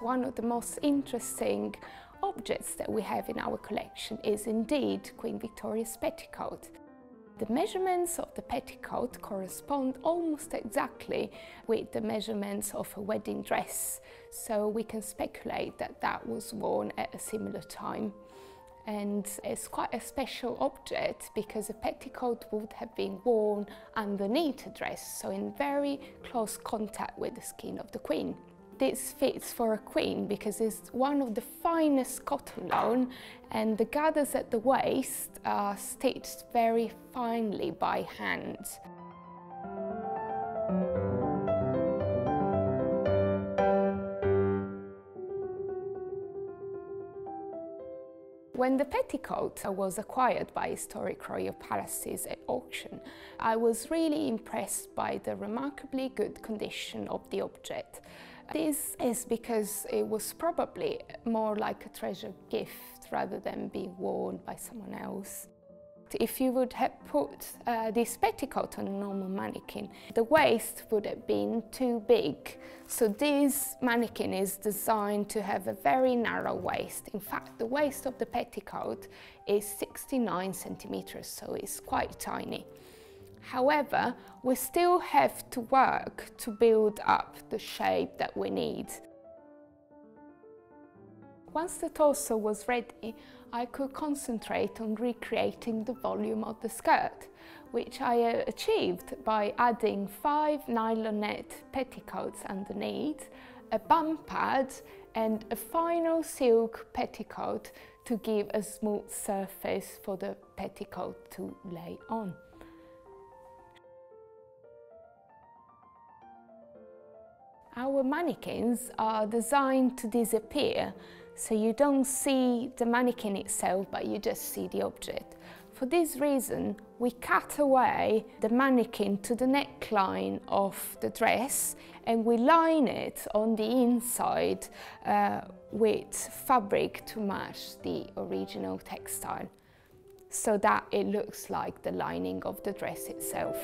One of the most interesting objects that we have in our collection is indeed Queen Victoria's petticoat. The measurements of the petticoat correspond almost exactly with the measurements of a wedding dress, so we can speculate that that was worn at a similar time. And it's quite a special object because a petticoat would have been worn underneath a dress, so in very close contact with the skin of the queen this fits for a queen because it's one of the finest cotton lawn and the gathers at the waist are stitched very finely by hand. When the petticoat was acquired by Historic Royal Palaces at auction, I was really impressed by the remarkably good condition of the object. This is because it was probably more like a treasure gift rather than being worn by someone else. If you would have put uh, this petticoat on a normal mannequin, the waist would have been too big. So this mannequin is designed to have a very narrow waist. In fact, the waist of the petticoat is 69 centimeters, so it's quite tiny. However, we still have to work to build up the shape that we need. Once the torso was ready, I could concentrate on recreating the volume of the skirt, which I uh, achieved by adding five nylon net petticoats underneath, a bum pad and a final silk petticoat to give a smooth surface for the petticoat to lay on. Our mannequins are designed to disappear, so you don't see the mannequin itself, but you just see the object. For this reason, we cut away the mannequin to the neckline of the dress and we line it on the inside uh, with fabric to match the original textile so that it looks like the lining of the dress itself.